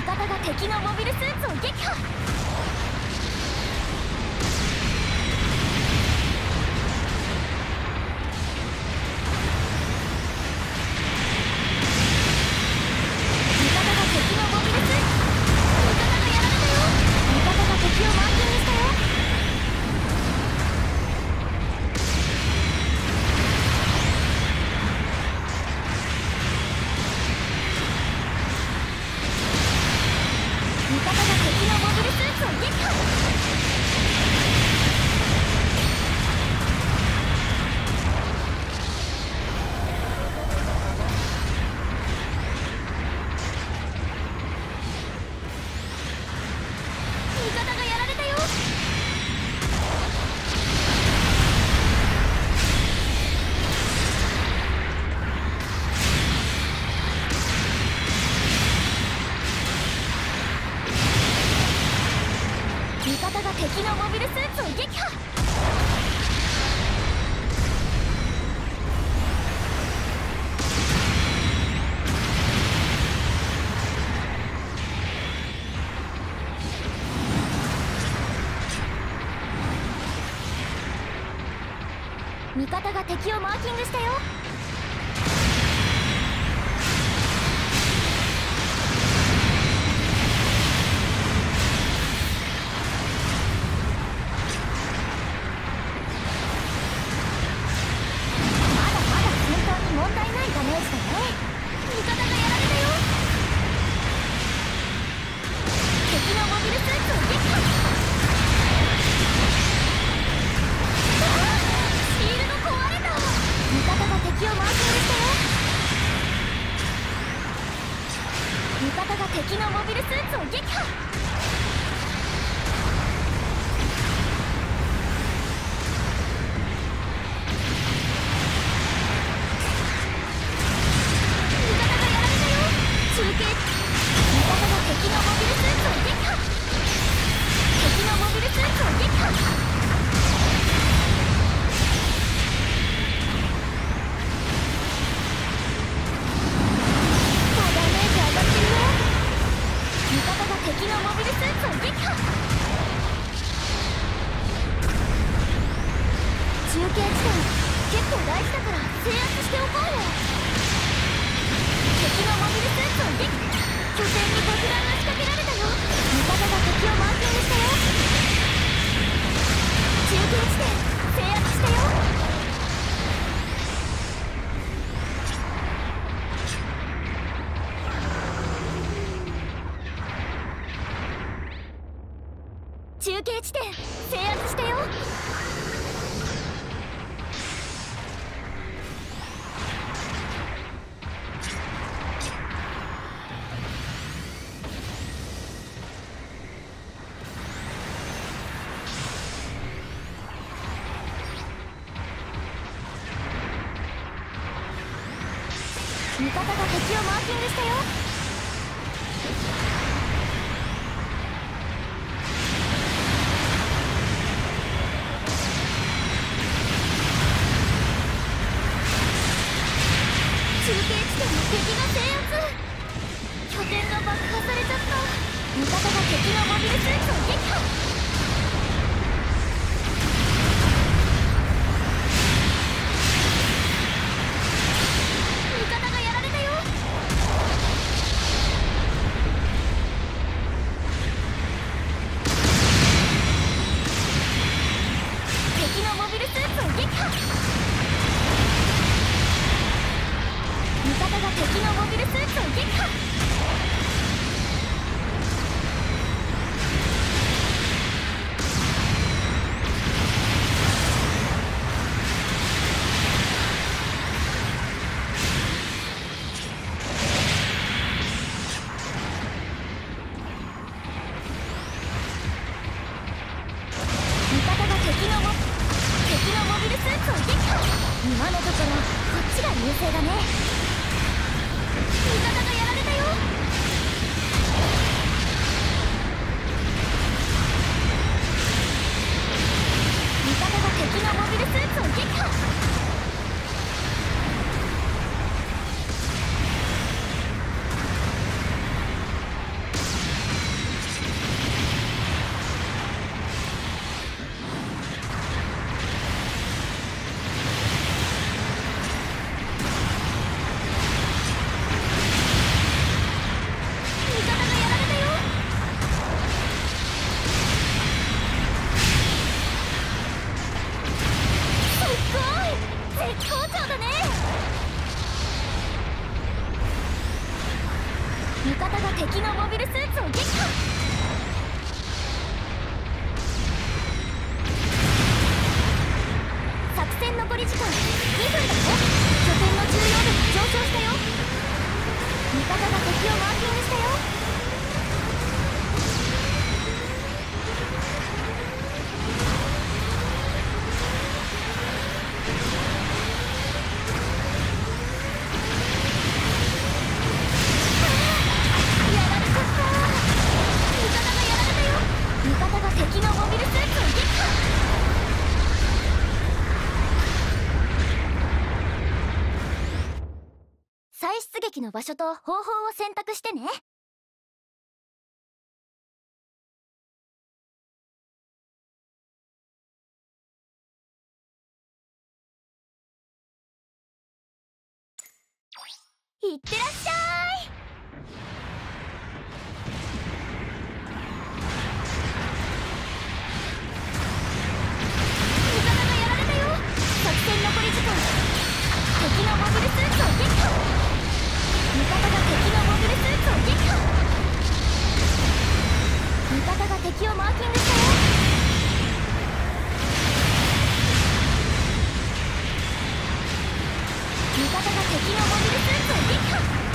味方が敵のモビルスーツを撃破。味方が敵をマーキングしたよ。味方が敵のモビルスーツを撃破。敵のモビルスーツを撃破。中継地点結構大事だから制圧しておこうよ敵のモビルスーツ中継地点制圧したよ。味方が敵をマーキングしたよ。敵のモビルスーツを撃破。今のところこっちが優勢だね。味方と敵のモビルスーツを撃破。作戦残り時間2分だよ拠点の重要度が上昇したよ。味方が敵をマーキングしたよ。撃の場所と方法を選択してね。いってらっしゃい！が敵のモビルスーツを撃破。